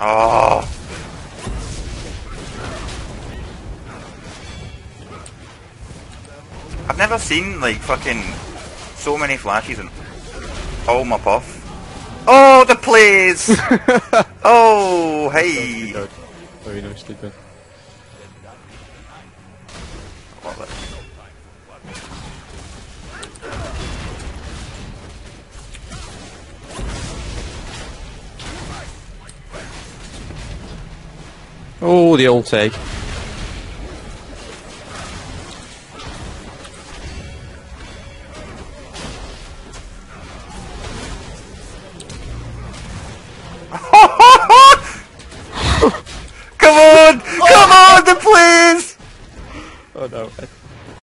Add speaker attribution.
Speaker 1: Oh. I've never seen like fucking so many flashes and all my puff. Oh, the plays! oh, hey!
Speaker 2: Very nicely done. Oh, the old take.
Speaker 1: Come on! Come on, the plays!
Speaker 2: Oh no.